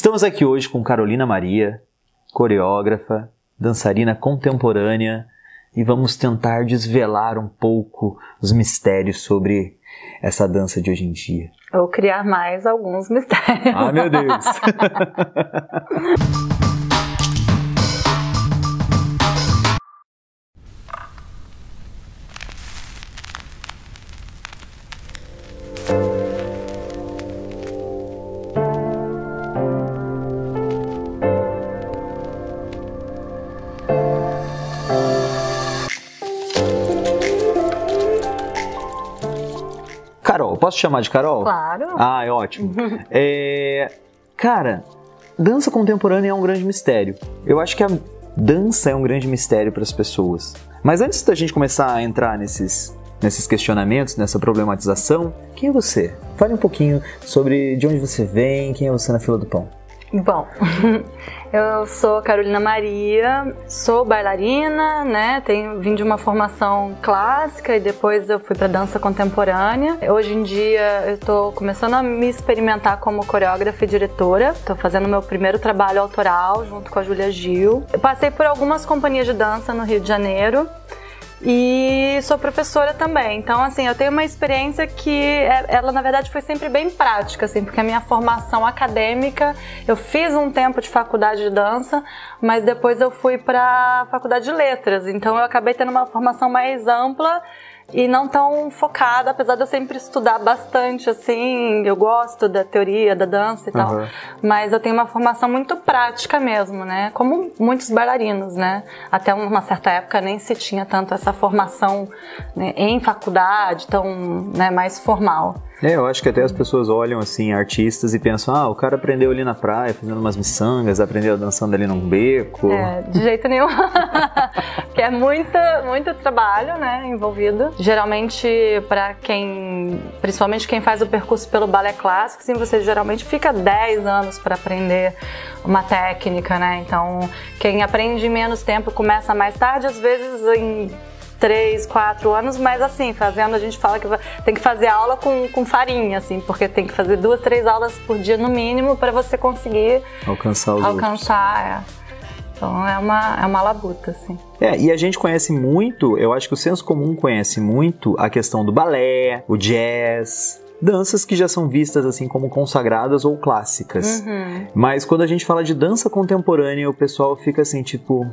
Estamos aqui hoje com Carolina Maria, coreógrafa, dançarina contemporânea, e vamos tentar desvelar um pouco os mistérios sobre essa dança de hoje em dia. Ou criar mais alguns mistérios. Ah, meu Deus! posso te chamar de Carol? Claro. Ah, é ótimo. é, cara, dança contemporânea é um grande mistério. Eu acho que a dança é um grande mistério para as pessoas. Mas antes da gente começar a entrar nesses, nesses questionamentos, nessa problematização, quem é você? Fale um pouquinho sobre de onde você vem, quem é você na fila do pão. Bom, eu sou Carolina Maria, sou bailarina, né? Tenho vim de uma formação clássica e depois eu fui para dança contemporânea. Hoje em dia eu estou começando a me experimentar como coreógrafa e diretora. Estou fazendo meu primeiro trabalho autoral junto com a Júlia Gil. Eu passei por algumas companhias de dança no Rio de Janeiro e sou professora também. Então, assim, eu tenho uma experiência que é, ela, na verdade, foi sempre bem prática, assim, porque a minha formação acadêmica, eu fiz um tempo de faculdade de dança, mas depois eu fui para faculdade de letras. Então, eu acabei tendo uma formação mais ampla e não tão focada, apesar de eu sempre estudar bastante, assim, eu gosto da teoria, da dança e tal, mas eu tenho uma formação muito prática mesmo, né, como muitos bailarinos, né, até uma certa época nem se tinha tanto essa formação né, em faculdade, tão, né, mais formal. É, eu acho que até as pessoas olham assim, artistas, e pensam, ah, o cara aprendeu ali na praia, fazendo umas miçangas, aprendeu dançando ali num beco. É, de jeito nenhum. Porque é muito, muito trabalho, né, envolvido. Geralmente, para quem, principalmente quem faz o percurso pelo balé clássico, assim, você geralmente fica 10 anos para aprender uma técnica, né? Então, quem aprende em menos tempo começa mais tarde, às vezes em três, quatro anos, mas assim, fazendo, a gente fala que tem que fazer aula com, com farinha, assim, porque tem que fazer duas, três aulas por dia no mínimo para você conseguir alcançar os alcançar. É. Então é uma, é uma labuta, assim. É, e a gente conhece muito, eu acho que o senso comum conhece muito a questão do balé, o jazz, danças que já são vistas assim como consagradas ou clássicas. Uhum. Mas quando a gente fala de dança contemporânea, o pessoal fica assim, tipo,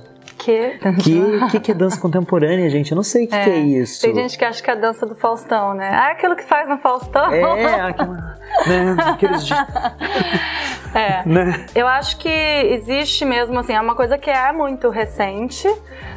que? Que, que, que é dança contemporânea, gente? Eu não sei o que é, que é isso. Tem gente que acha que é a dança do Faustão, né? Ah, aquilo que faz no Faustão. É, aquela, né, aqueles... É. Né? Eu acho que existe mesmo, assim, é uma coisa que é muito recente,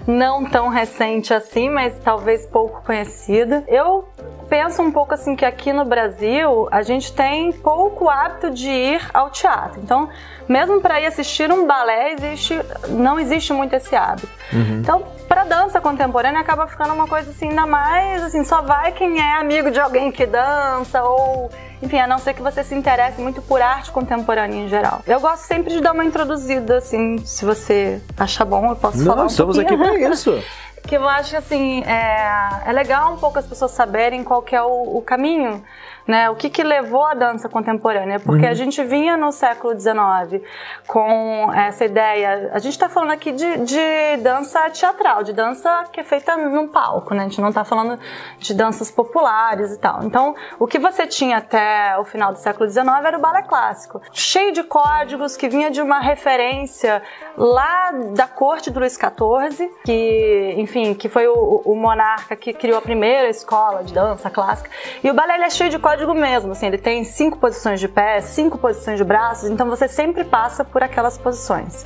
não tão recente assim, mas talvez pouco conhecida. Eu penso um pouco assim que aqui no Brasil a gente tem pouco hábito de ir ao teatro. Então, mesmo para ir assistir um balé, existe, não existe muito esse hábito. Uhum. Então, para dança contemporânea acaba ficando uma coisa assim, ainda mais assim, só vai quem é amigo de alguém que dança ou enfim, a não ser que você se interesse muito por arte contemporânea em geral. Eu gosto sempre de dar uma introduzida, assim, se você achar bom, eu posso não, falar um estamos pouquinho. aqui para isso. que eu acho que assim, é, é legal um pouco as pessoas saberem qual que é o, o caminho né? O que, que levou a dança contemporânea? Porque uhum. a gente vinha no século XIX com essa ideia. A gente está falando aqui de, de, dança teatral, de dança que é feita num palco, né? A gente não está falando de danças populares e tal. Então, o que você tinha até o final do século XIX era o balé clássico, cheio de códigos que vinha de uma referência lá da corte do Luís XIV, que, enfim, que foi o, o monarca que criou a primeira escola de dança clássica. E o balé é cheio de códigos código mesmo, assim, ele tem cinco posições de pé, cinco posições de braços, então você sempre passa por aquelas posições.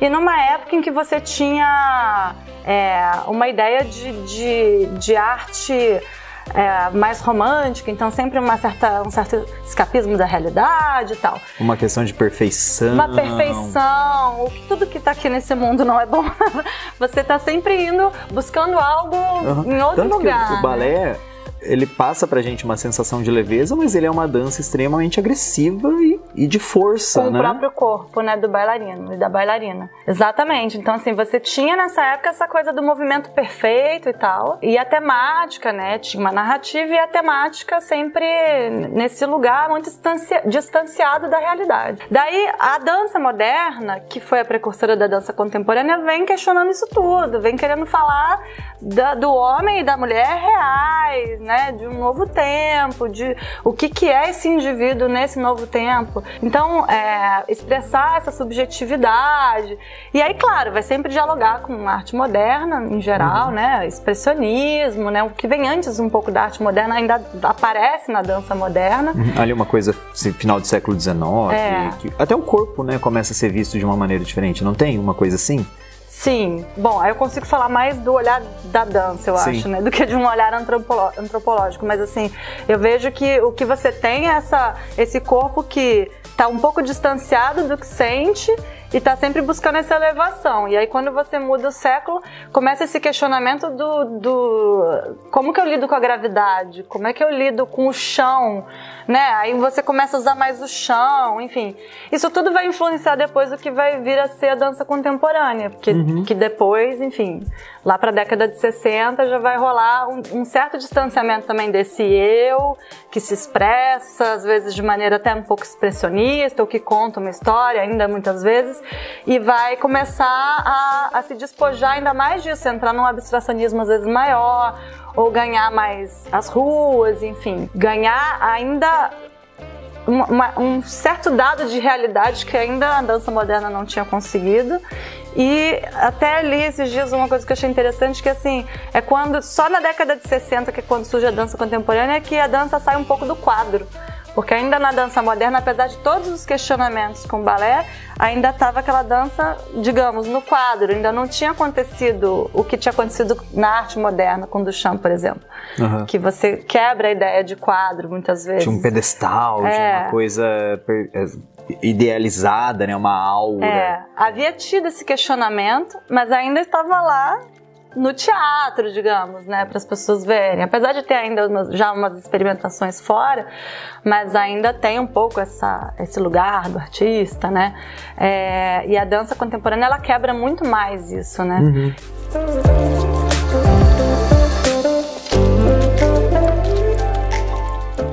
E numa época em que você tinha é, uma ideia de, de, de arte é, mais romântica, então sempre uma certa, um certo escapismo da realidade e tal. Uma questão de perfeição. Uma perfeição. Tudo que está aqui nesse mundo não é bom. Você está sempre indo, buscando algo uhum. em outro Tanto lugar. O balé. Né? Ele passa pra gente uma sensação de leveza, mas ele é uma dança extremamente agressiva e e de força, com né? o próprio corpo, né, do bailarino e da bailarina. Exatamente. Então, assim, você tinha nessa época essa coisa do movimento perfeito e tal, e a temática, né, tinha uma narrativa e a temática sempre nesse lugar muito distancia, distanciado da realidade. Daí, a dança moderna, que foi a precursora da dança contemporânea, vem questionando isso tudo, vem querendo falar da, do homem e da mulher reais, né, de um novo tempo, de o que, que é esse indivíduo nesse novo tempo. Então, é, expressar essa subjetividade. E aí, claro, vai sempre dialogar com arte moderna em geral, uhum. né? Expressionismo, né? O que vem antes um pouco da arte moderna ainda aparece na dança moderna. Uhum. Ali uma coisa final do século XIX, é. que, até o corpo, né, começa a ser visto de uma maneira diferente. Não tem uma coisa assim? Sim. Bom, aí eu consigo falar mais do olhar da dança, eu Sim. acho, né? Do que de um olhar antropológico. Mas assim, eu vejo que o que você tem é essa, esse corpo que está um pouco distanciado do que sente e está sempre buscando essa elevação. E aí quando você muda o século, começa esse questionamento do, do como que eu lido com a gravidade, como é que eu lido com o chão, né? Aí você começa a usar mais o chão, enfim. Isso tudo vai influenciar depois o que vai vir a ser a dança contemporânea, porque uhum. que depois, enfim, lá para a década de 60 já vai rolar um, um certo distanciamento também desse eu que se expressa às vezes de maneira até um pouco expressionista, ou que conta uma história ainda muitas vezes e vai começar a, a se despojar ainda mais disso, entrar num abstracionismo às vezes maior, ou ganhar mais as ruas, enfim, ganhar ainda uma, um certo dado de realidade que ainda a dança moderna não tinha conseguido. E até li esses dias uma coisa que eu achei interessante, que assim, é quando, só na década de 60, que é quando surge a dança contemporânea, é que a dança sai um pouco do quadro. Porque ainda na dança moderna, apesar de todos os questionamentos com o balé, ainda estava aquela dança, digamos, no quadro. Ainda não tinha acontecido o que tinha acontecido na arte moderna com Duchamp, por exemplo. Uhum. Que você quebra a ideia de quadro muitas vezes. Tinha um pedestal, é. uma coisa é, idealizada, né? Uma aura. É, havia tido esse questionamento, mas ainda estava lá no teatro, digamos, né, para as pessoas verem. Apesar de ter ainda já umas experimentações fora, mas ainda tem um pouco essa, esse lugar do artista, né? É, e a dança contemporânea ela quebra muito mais isso, né? Uhum.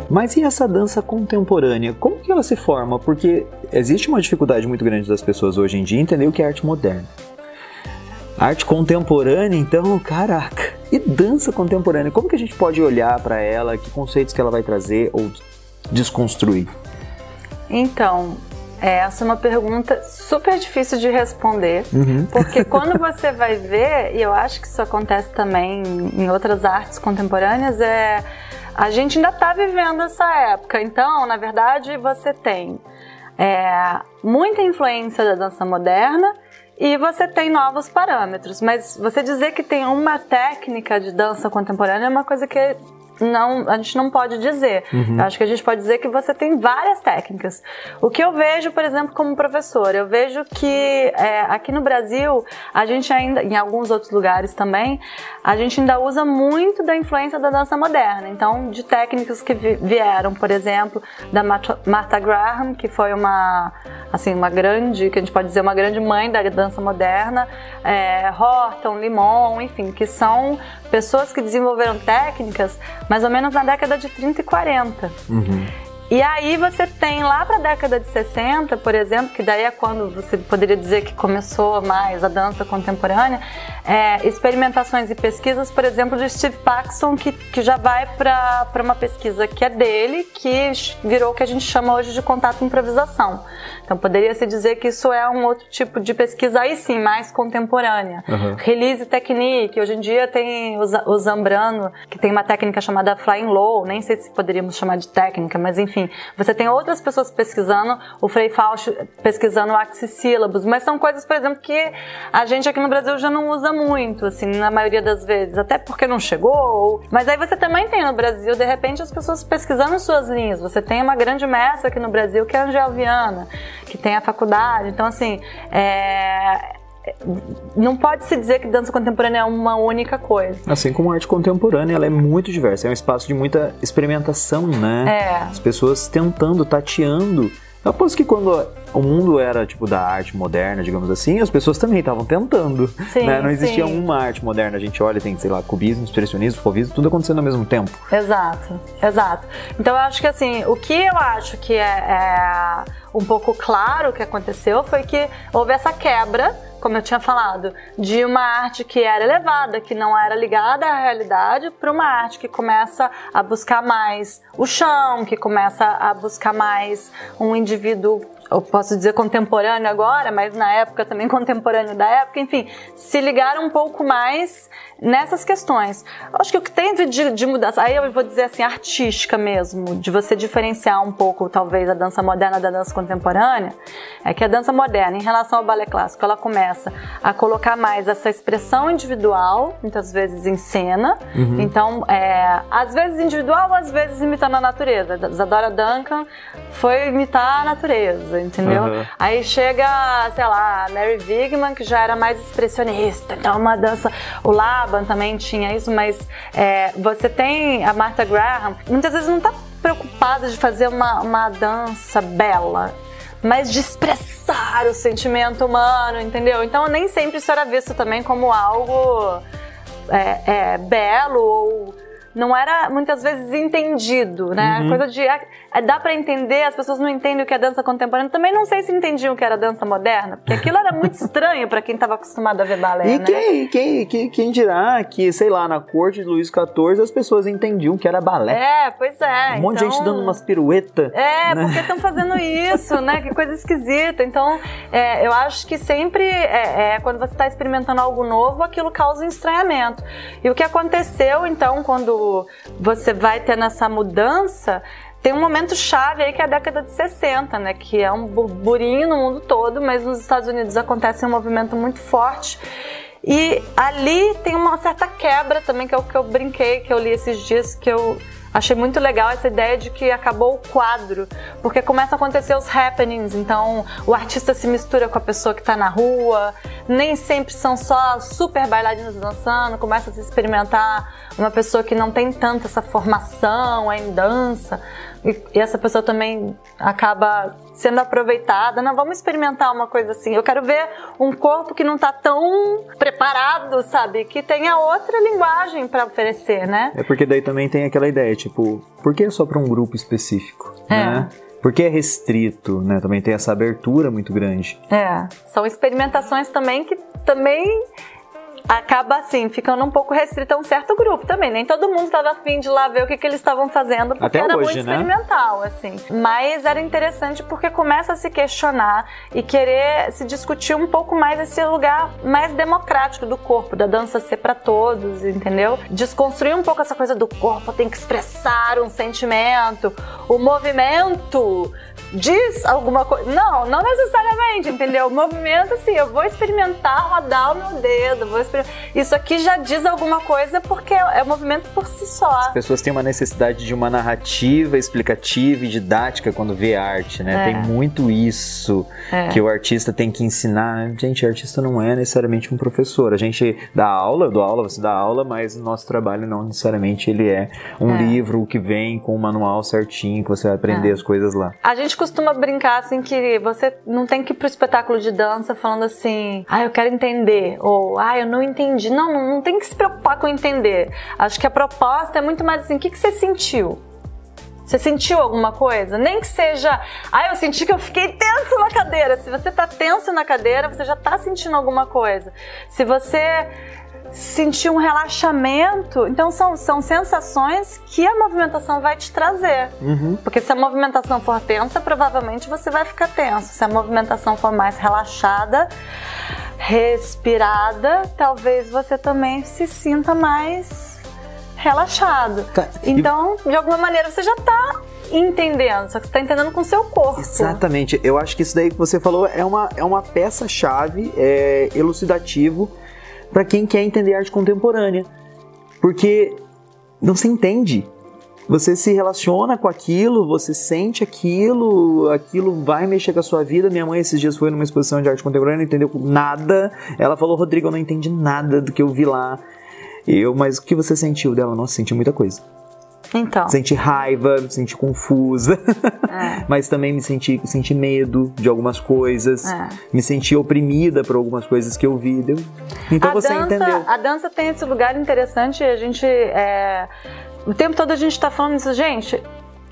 Mas e essa dança contemporânea? Como que ela se forma? Porque existe uma dificuldade muito grande das pessoas hoje em dia entender o que é arte moderna. Arte contemporânea, então, caraca. E dança contemporânea, como que a gente pode olhar para ela? Que conceitos que ela vai trazer ou desconstruir? Então, essa é uma pergunta super difícil de responder, uhum. porque quando você vai ver, e eu acho que isso acontece também em outras artes contemporâneas, é a gente ainda está vivendo essa época. Então, na verdade, você tem é, muita influência da dança moderna e você tem novos parâmetros. Mas você dizer que tem uma técnica de dança contemporânea é uma coisa que não, a gente não pode dizer. Uhum. Eu acho que a gente pode dizer que você tem várias técnicas. O que eu vejo, por exemplo, como professora, eu vejo que é, aqui no Brasil, a gente ainda, em alguns outros lugares também, a gente ainda usa muito da influência da dança moderna. Então, de técnicas que vieram, por exemplo, da Martha Graham, que foi uma, assim, uma grande, que a gente pode dizer, uma grande mãe da dança moderna, é, Horton, Limon, enfim, que são pessoas que desenvolveram técnicas mais ou menos na década de 30 e 40. Uhum. E aí você tem lá para a década de 60, por exemplo, que daí é quando você poderia dizer que começou mais a dança contemporânea, é, experimentações e pesquisas, por exemplo, de Steve Paxson, que, que já vai para uma pesquisa que é dele, que virou o que a gente chama hoje de contato improvisação. Então poderia se dizer que isso é um outro tipo de pesquisa aí sim, mais contemporânea. Uhum. Release technique, hoje em dia tem o, Zambrano, que tem uma técnica chamada flying low, nem sei se poderíamos chamar de técnica, mas enfim, você tem outras pessoas pesquisando, o Frei Fausto pesquisando axissílabos, mas são coisas, por exemplo, que a gente aqui no Brasil já não usa muito, assim, na maioria das vezes, até porque não chegou. Mas aí você também tem no Brasil, de repente, as pessoas pesquisando suas linhas. Você tem uma grande mestra aqui no Brasil, que é a Angel Viana, que tem a faculdade. Então, assim, é, não pode se dizer que dança contemporânea é uma única coisa. Assim como a arte contemporânea, ela é muito diversa, é um espaço de muita experimentação, né? É. As pessoas tentando, tateando Eu aposto que quando o mundo era tipo da arte moderna, digamos assim, as pessoas também estavam tentando. Sim, né? Não existia sim. uma arte moderna. A gente olha, tem, sei lá, cubismo, expressionismo, fovismo, tudo acontecendo ao mesmo tempo. Exato, exato. Então eu acho que assim, o que eu acho que é, é um pouco claro que aconteceu foi que houve essa quebra, como eu tinha falado, de uma arte que era elevada, que não era ligada à realidade, para uma arte que começa a buscar mais o chão, que começa a buscar mais um indivíduo eu posso dizer contemporâneo agora, mas na época também contemporâneo da época, enfim, se ligaram um pouco mais nessas questões. Acho que o que tem de, de mudança, aí eu vou dizer assim, artística mesmo, de você diferenciar um pouco, talvez, a dança moderna da dança contemporânea, é que a dança moderna, em relação ao balé clássico, ela começa a colocar mais essa expressão individual, muitas vezes em cena, Uhum. então, é, às vezes individual, às vezes imitando a natureza. Isadora Duncan foi imitar a natureza, entendeu? Uhum. Aí chega, sei lá, a Mary Wigman, que já era mais expressionista, então uma dança. O Laban também tinha isso, mas é, você tem a Martha Graham, muitas vezes não tá preocupada de fazer uma, uma dança bela. Mas de expressar o sentimento humano, entendeu? Então nem sempre isso era visto também como algo é, é, belo ou não era muitas vezes entendido, né? Uhum. Coisa de é, dá pra entender, as pessoas não entendem o que é dança contemporânea. Também não sei se entendiam o que era dança moderna, porque aquilo era muito estranho pra quem tava acostumado a ver balé, E né? quem, quem, quem, quem dirá que, sei lá, na corte de Luís XIV as pessoas entendiam que era balé. É, pois é. um monte de então- gente dando umas piruetas. É, né? porque estão fazendo isso, né? Que coisa esquisita. Então, é, eu acho que sempre, é, é, quando você está experimentando algo novo, aquilo causa um estranhamento. E o que aconteceu, então, quando você vai tendo essa mudança, tem um momento chave aí que é a década de 60, né? Que é um burburinho no mundo todo, mas nos Estados Unidos acontece um movimento muito forte. E ali tem uma certa quebra também, que é o que eu brinquei, que eu li esses dias, que eu achei muito legal essa ideia de que acabou o quadro, porque começa a acontecer os happenings, então o artista se mistura com a pessoa que está na rua, nem sempre são só super bailarinos dançando, começa a se experimentar uma pessoa que não tem tanta essa formação em dança, e, e essa pessoa também acaba sendo aproveitada. Não, vamos experimentar uma coisa assim. Eu quero ver um corpo que não está tão preparado, sabe? Que tenha outra linguagem para oferecer, né? É porque daí também tem aquela ideia, tipo, por que só para um grupo específico? É. Né? Porque é restrito, né? Também tem essa abertura muito grande. É. São experimentações também que também acaba assim, ficando um pouco restrita a um certo grupo também. Nem todo mundo estava afim de ir lá ver o que, que eles estavam fazendo, porque Até era hoje, muito né? experimental, assim. Mas era interessante porque começa a se questionar e querer se discutir um pouco mais esse lugar mais democrático do corpo, da dança ser para todos, entendeu? Desconstruir um pouco essa coisa do corpo, tem que expressar um sentimento, o movimento diz alguma coisa. Não, não necessariamente, entendeu? O movimento, assim, eu vou experimentar rodar o meu dedo, vou isso aqui já diz alguma coisa porque é, é movimento por si só. As pessoas têm uma necessidade de uma narrativa explicativa e didática quando vê arte, né? É. Tem muito isso É. que o artista tem que ensinar. Gente, artista não é necessariamente um professor. A gente dá aula, eu dou aula, você dá aula, mas o nosso trabalho não necessariamente ele é um É. livro que vem com um manual certinho, que você vai aprender É. as coisas lá. A gente costuma brincar assim que você não tem que ir pro espetáculo de dança falando assim, ah, eu quero entender, ou ah, eu não entendi. Não, não, não tem que se preocupar com entender. Acho que a proposta é muito mais assim, o que, que você sentiu? Você sentiu alguma coisa? Nem que seja, ah, eu senti que eu fiquei tenso na cadeira. Se você tá tenso na cadeira, você já tá sentindo alguma coisa. Se você sentir um relaxamento, então são, são sensações que a movimentação vai te trazer. Uhum. Porque se a movimentação for tensa, provavelmente você vai ficar tenso. Se a movimentação for mais relaxada, respirada, talvez você também se sinta mais relaxado. Então, de alguma maneira, você já tá entendendo, só que você tá entendendo com o seu corpo. Exatamente. Eu acho que isso daí que você falou é uma, é uma peça-chave, é elucidativo para quem quer entender arte contemporânea. Porque não se entende. Você se relaciona com aquilo, você sente aquilo, aquilo vai mexer com a sua vida. Minha mãe esses dias foi numa exposição de arte contemporânea, não entendeu nada. Ela falou, Rodrigo, eu não entendi nada do que eu vi lá. Eu, mas o que você sentiu dela? Nossa, senti muita coisa. Então. Senti raiva, me senti confusa, É. mas também me senti, senti medo de algumas coisas, É. me senti oprimida por algumas coisas que eu vi. deu- Então a você dança, entendeu. A dança tem esse lugar interessante e a gente. é, o tempo todo a gente tá falando isso, gente.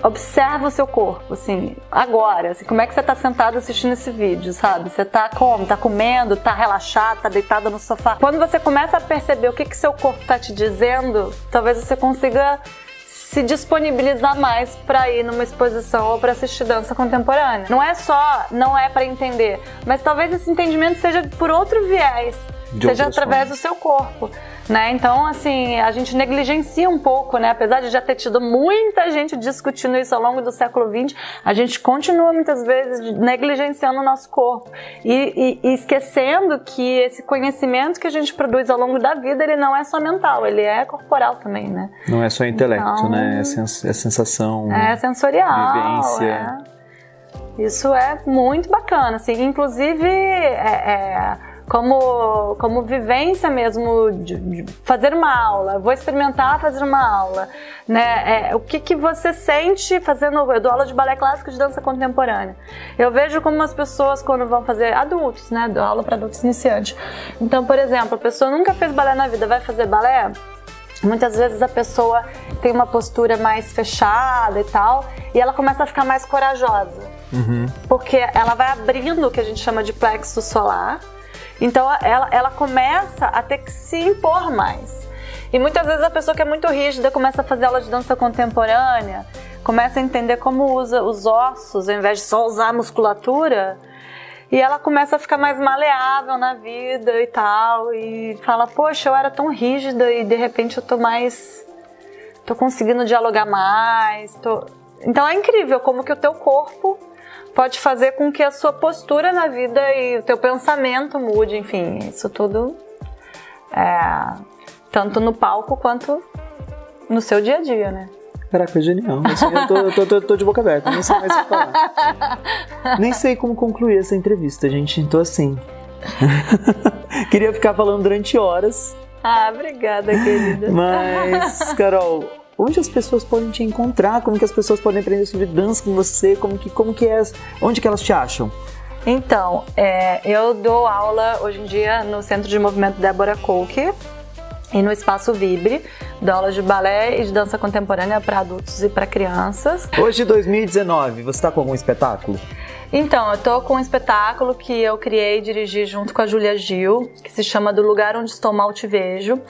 Observa o seu corpo, assim, agora, assim, como é que você tá sentado assistindo esse vídeo, sabe? Você tá como? Tá comendo, tá relaxado, tá deitado no sofá. Quando você começa a perceber o que que seu corpo tá te dizendo, talvez você consiga se disponibilizar mais para ir numa exposição ou para assistir dança contemporânea. Não é só, não é para entender, mas talvez esse entendimento seja por outro viés, De seja através do seu corpo, né? Então, assim, a gente negligencia um pouco, né? Apesar de já ter tido muita gente discutindo isso ao longo do século XX, a gente continua muitas vezes negligenciando o nosso corpo e, e- e esquecendo que esse conhecimento que a gente produz ao longo da vida, ele não é só mental, ele é corporal também, né? Não é só intelecto, Então- né? É, sens- é sensação. É sensorial. Vivência. é. Isso é muito bacana, assim. Inclusive, é, é, como, como vivência mesmo, de, de fazer uma aula. Vou experimentar fazer uma aula. Né? É, o que, que você sente fazendo... Eu dou aula de balé clássico de dança contemporânea. Eu vejo como as pessoas, quando vão fazer... Adultos, né? Dou aula para adultos iniciantes. Então, por exemplo, a pessoa nunca fez balé na vida, vai fazer balé... Muitas vezes a pessoa tem uma postura mais fechada e tal, e ela começa a ficar mais corajosa. Uhum. Porque ela vai abrindo o que a gente chama de plexo solar, então ela, ela começa a ter que se impor mais. E muitas vezes a pessoa que é muito rígida começa a fazer aula de dança contemporânea, começa a entender como usa os ossos, ao invés de só usar a musculatura, e ela começa a ficar mais maleável na vida e tal. E fala, poxa, eu era tão rígida e de repente eu tô mais. tô conseguindo dialogar mais. Tô... Então é incrível como que o teu corpo pode fazer com que a sua postura na vida e o teu pensamento mude, enfim, isso tudo é tanto no palco quanto no seu dia a dia, né? Caraca, genial. Eu, tô, eu tô- tô- tô de boca aberta, nem sei mais o que falar. Nem sei como concluir essa entrevista, gente. Tô assim. Queria ficar falando durante horas, Ah, obrigada, querida. mas, Carol, onde as pessoas podem te encontrar? Como que as pessoas podem aprender sobre dança com você? Como que, como que é? Onde que elas te acham? Então, é, eu dou aula hoje em dia no Centro de Movimento Débora Coke e no Espaço Vibre. Dou aula de balé e de dança contemporânea para adultos e para crianças. Hoje, 2019, você tá com algum espetáculo? Então, eu tô com um espetáculo que eu criei e dirigi junto com a Júlia Gil, que se chama Do Lugar Onde Estou Mal Te Vejo.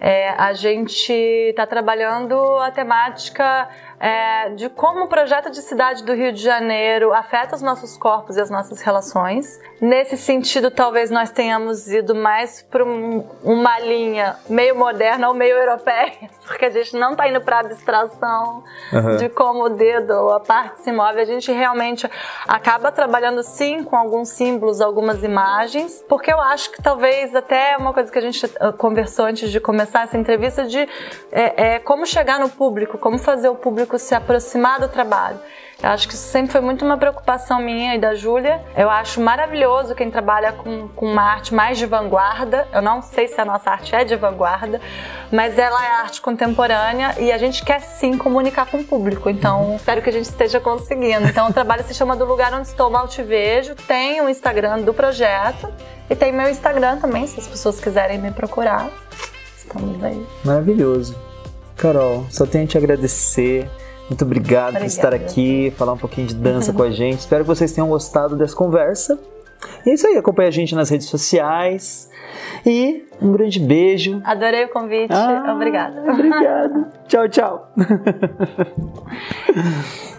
É, a gente está trabalhando a temática é, de como o projeto de cidade do Rio de Janeiro afeta os nossos corpos e as nossas relações. Nesse sentido, talvez nós tenhamos ido mais para uma linha meio moderna ou meio europeia, porque a gente não está indo para abstração Aham. de como o dedo ou a parte se move. A gente realmente acaba trabalhando sim com alguns símbolos, algumas imagens, porque eu acho que talvez até uma coisa que a gente eh, conversou antes de começar essa entrevista de é, é, como chegar no público, como fazer o público se aproximar do trabalho. Eu acho que isso sempre foi muito uma preocupação minha e da Júlia. Eu acho maravilhoso quem trabalha com, com uma arte mais de vanguarda. Eu não sei se a nossa arte é de vanguarda, mas ela é arte contemporânea e a gente quer sim comunicar com o público. Então, espero que a gente esteja conseguindo. Então, o trabalho se chama Do Lugar Onde Estou Mal Te Vejo. Tem o Instagram do projeto e tem meu Instagram também, se as pessoas quiserem me procurar. Estamos aí. Maravilhoso. Carol, só tenho a te agradecer. Muito obrigado por Obrigada. estar aqui, falar um pouquinho de dança com a gente. Espero que vocês tenham gostado dessa conversa. E é isso aí, acompanhe a gente nas redes sociais. E um grande beijo. Adorei o convite. Ah, Obrigada. Obrigado. tchau, tchau.